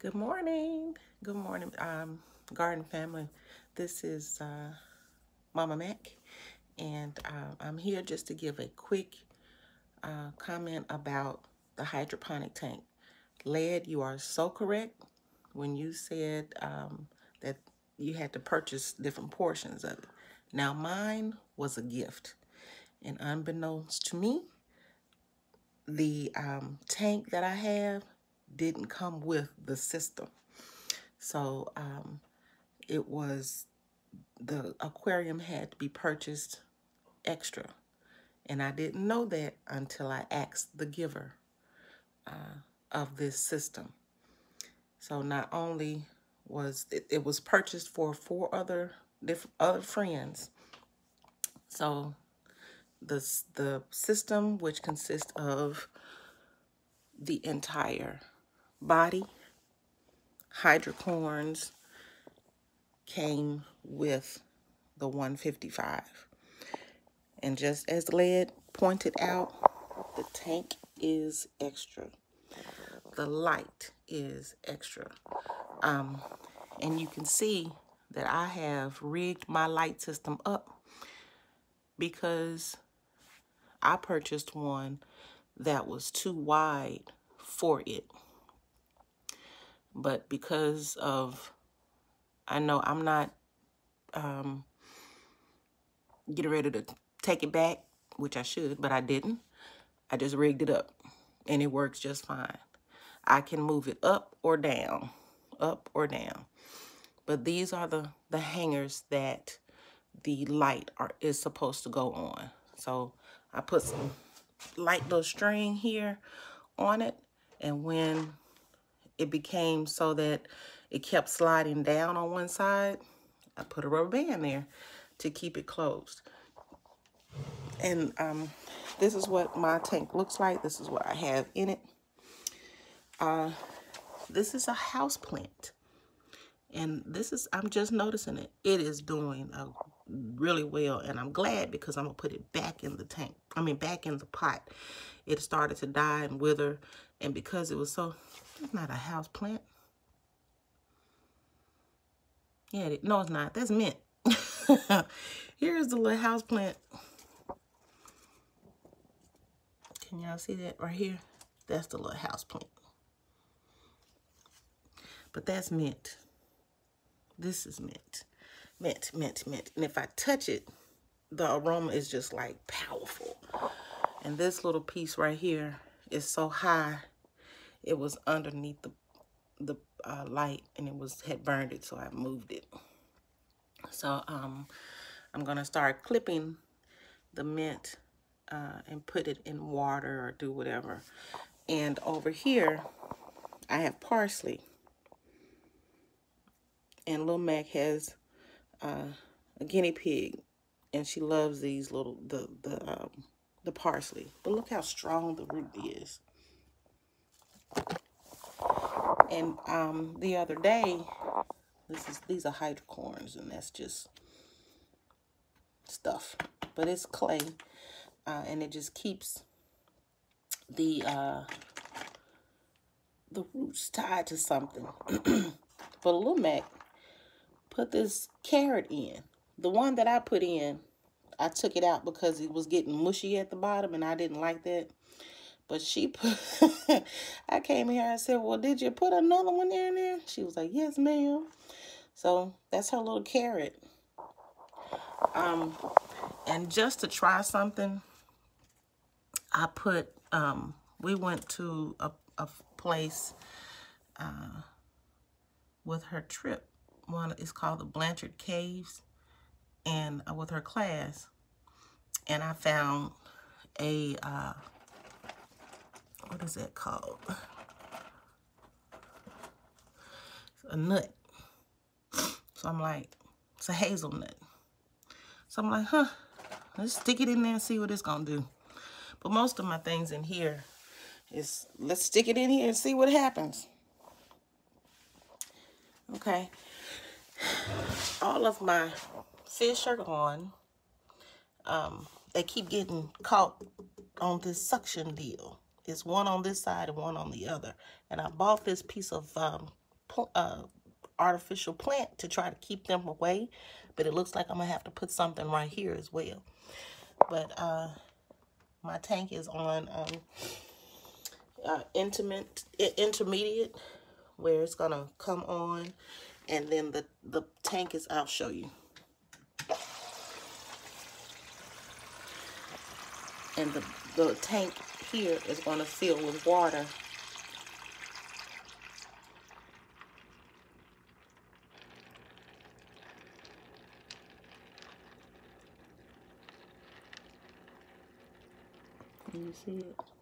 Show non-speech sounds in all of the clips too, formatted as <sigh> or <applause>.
Good morning. Good morning, um, garden family. This is uh, Mama Mac, and uh, I'm here just to give a quick uh, comment about the hydroponic tank. Led, you are so correct when you said um, that you had to purchase different portions of it. Now, mine was a gift, and unbeknownst to me, the um, tank that I have didn't come with the system. So um, it was, the aquarium had to be purchased extra. And I didn't know that until I asked the giver uh, of this system. So not only was it, it was purchased for four other different other friends. So the the system, which consists of the entire body, hydrocorns came with the 155. And just as Led pointed out, the tank is extra. The light is extra. Um, and you can see that I have rigged my light system up because I purchased one that was too wide for it. But because of, I know I'm not um, getting ready to take it back, which I should, but I didn't. I just rigged it up and it works just fine. I can move it up or down, up or down. But these are the, the hangers that the light are, is supposed to go on. So I put some light little string here on it. And when it became so that it kept sliding down on one side, I put a rubber band there to keep it closed. And um, this is what my tank looks like. This is what I have in it. Uh, this is a house plant. And this is, I'm just noticing it. It is doing a really well. And I'm glad because I'm going to put it back in the tank. I mean, back in the pot. It started to die and wither. And because it was so, it's not a house plant. Yeah, it, no, it's not. That's mint. <laughs> Here's the little house plant. Can y'all see that right here? That's the little house plant. But that's mint. This is mint. Mint, mint, mint. And if I touch it, the aroma is just like powerful. And this little piece right here is so high, it was underneath the the uh, light and it was had burned it, so I moved it. So um, I'm gonna start clipping the mint uh, and put it in water or do whatever. And over here, I have parsley. And Lil Mac has uh, a guinea pig, and she loves these little the the um, the parsley. But look how strong the root is. And um, the other day, this is these are hydrocorns, and that's just stuff. But it's clay, uh, and it just keeps the uh, the roots tied to something. <clears throat> but Lil Mac put this carrot in. The one that I put in, I took it out because it was getting mushy at the bottom, and I didn't like that. But she put, <laughs> I came here and said, well, did you put another one in there? She was like, yes, ma'am. So that's her little carrot. Um, and just to try something, I put, um, we went to a, a place uh, with her trip. One is called the Blanchard Caves and uh, with her class. And I found a, uh, what is that called? a nut. So I'm like, it's a hazelnut. So I'm like, huh, let's stick it in there and see what it's gonna do. But most of my things in here is, let's stick it in here and see what happens. Okay. All of my fish are gone. Um, they keep getting caught on this suction deal. It's one on this side and one on the other. And I bought this piece of um, uh, artificial plant to try to keep them away. But it looks like I'm going to have to put something right here as well. But uh, my tank is on um, uh, intimate, intermediate where it's going to come on. And then the, the tank is, I'll show you. And the, the tank here is going to fill with water Can you see it?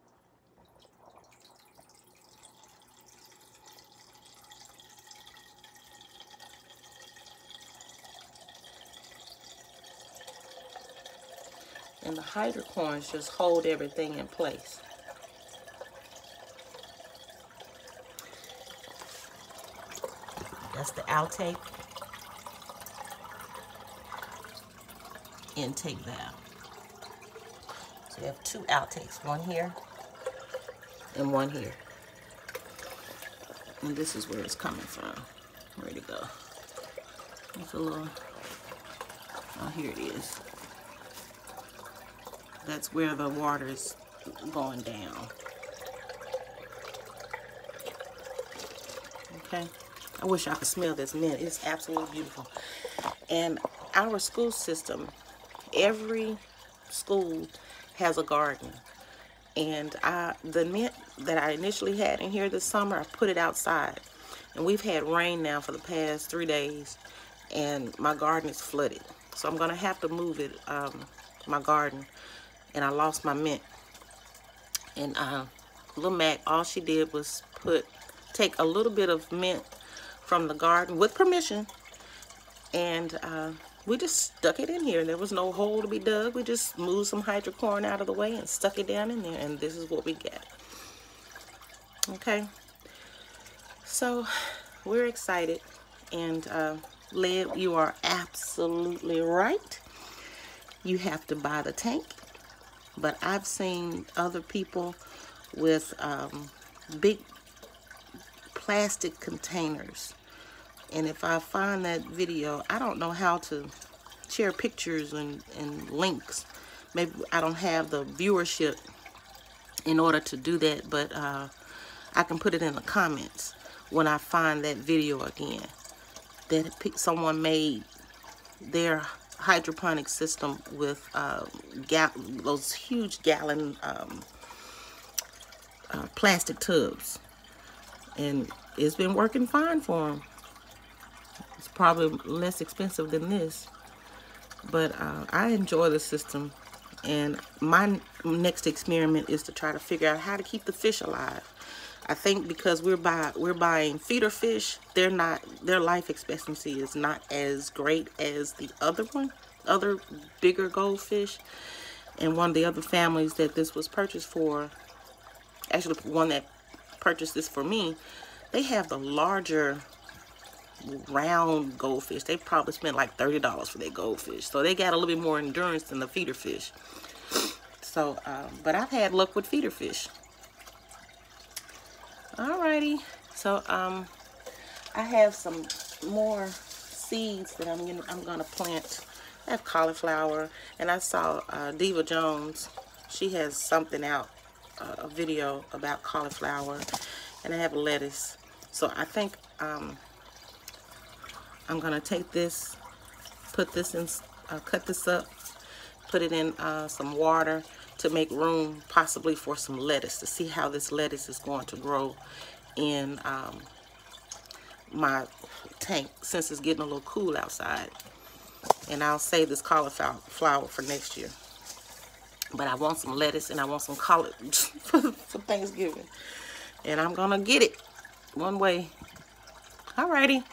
And the hydrocorns just hold everything in place. That's the outtake. Intake valve. So we have two outtakes, one here and one here. And this is where it's coming from. Where'd it go? It's a little, oh, here it is. That's where the water is going down. Okay. I wish I could smell this mint. It's absolutely beautiful. And our school system, every school has a garden. And I, the mint that I initially had in here this summer, I put it outside. And we've had rain now for the past three days. And my garden is flooded. So I'm going to have to move it, um, my garden. And I lost my mint. And uh, Little Mac, all she did was put, take a little bit of mint from the garden with permission. And uh, we just stuck it in here. There was no hole to be dug. We just moved some hydrocorn out of the way and stuck it down in there. And this is what we get. Okay. So we're excited. And uh, Led, you are absolutely right. You have to buy the tank. But I've seen other people with um, big plastic containers and if I find that video, I don't know how to share pictures and, and links. Maybe I don't have the viewership in order to do that, but uh, I can put it in the comments when I find that video again. That someone made their hydroponic system with uh, those huge gallon um, uh, plastic tubs. And it's been working fine for them. It's probably less expensive than this. But uh, I enjoy the system. And my next experiment is to try to figure out how to keep the fish alive. I think because we're buy, we're buying feeder fish, they're not their life expectancy is not as great as the other one, other bigger goldfish. And one of the other families that this was purchased for, actually one that purchased this for me, they have the larger round goldfish. They probably spent like $30 for their goldfish. So they got a little bit more endurance than the feeder fish. So, um, but I've had luck with feeder fish. Alrighty. So, um, I have some more seeds that I'm gonna, I'm gonna plant. I have cauliflower, and I saw uh, Diva Jones. She has something out, uh, a video about cauliflower, and I have lettuce. So I think um, I'm to take this, put this in, uh, cut this up, put it in uh, some water to make room possibly for some lettuce to see how this lettuce is going to grow in um, my tank since it's getting a little cool outside. And I'll save this cauliflower for next year. But I want some lettuce and I want some collard <laughs> for, for Thanksgiving. And I'm going to get it one way. Alrighty.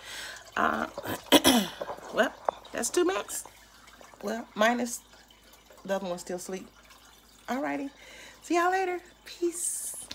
Uh, <clears throat> well, that's two Macs. Well, minus the other one's still asleep. Alrighty. See y'all later. Peace.